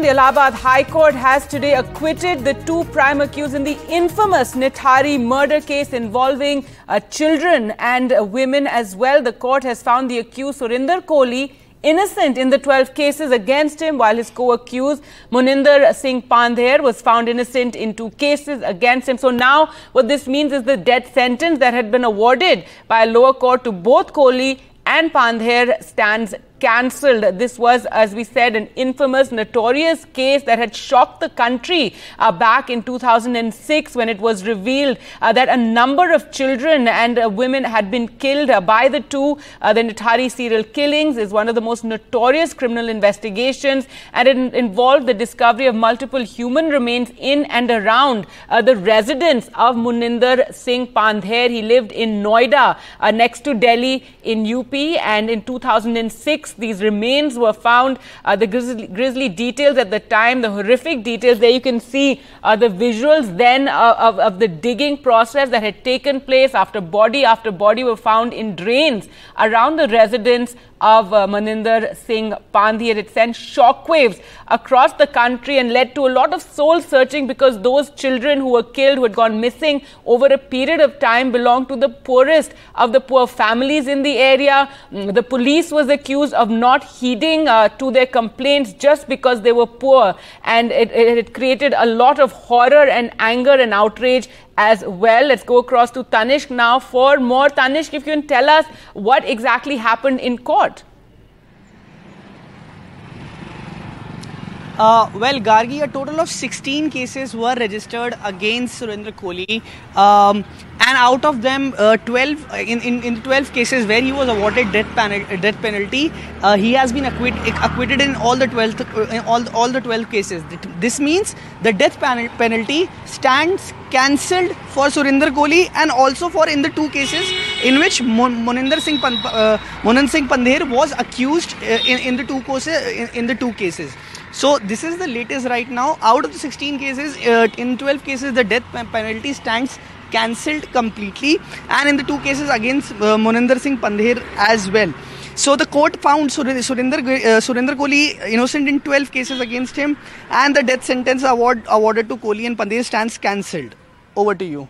The Allahabad High Court has today acquitted the two prime accused in the infamous Nithari murder case involving uh, children and uh, women as well. The court has found the accused Surinder Koli innocent in the 12 cases against him, while his co-accused Moninder Singh Pandher was found innocent in two cases against him. So now what this means is the death sentence that had been awarded by a lower court to both Koli and Pandher stands cancelled. This was, as we said, an infamous, notorious case that had shocked the country uh, back in 2006 when it was revealed uh, that a number of children and uh, women had been killed uh, by the two. Uh, the Nithari serial killings is one of the most notorious criminal investigations and it involved the discovery of multiple human remains in and around uh, the residence of Moninder Singh Pandher. He lived in Noida next to Delhi in UP and in 2006 these remains were found. Uh, the grisly, grisly, details at the time, the horrific details. There you can see uh, the visuals then uh, of, of the digging process that had taken place after body after body were found in drains around the residence of uh, Moninder Singh Pandher. It sent shockwaves across the country and led to a lot of soul searching because those children who were killed, who had gone missing over a period of time, belonged to the poorest of the poor families in the area. Mm, the police was accused of not heeding uh, to their complaints just because they were poor. And it, it, it created a lot of horror and anger and outrage as well. Let's go across to Tanishq now for more. Tanishq, if you can tell us what exactly happened in court. Uh, well, Gargi, a total of 16 cases were registered against Surinder Koli. Um, and out of them, uh, 12 in, in, in 12 cases where he was awarded death, death penalty, uh, he has been acquit, acquitted in all the 12 in all, all the 12 cases. This means the death penalty stands cancelled for Surinder Koli and also for in the two cases in which Moninder Singh Pan, uh, Monan Singh Pandher was accused uh, in, in the two cases in, in the two cases. So this is the latest right now. Out of the 16 cases, uh, in 12 cases, the death penalty stands cancelled completely, and in the two cases against uh, Moninder Singh Pandher as well. So the court found Surinder, uh, Surinder Koli innocent in 12 cases against him, and the death sentence award awarded to Koli and Pandher stands cancelled. Over to you.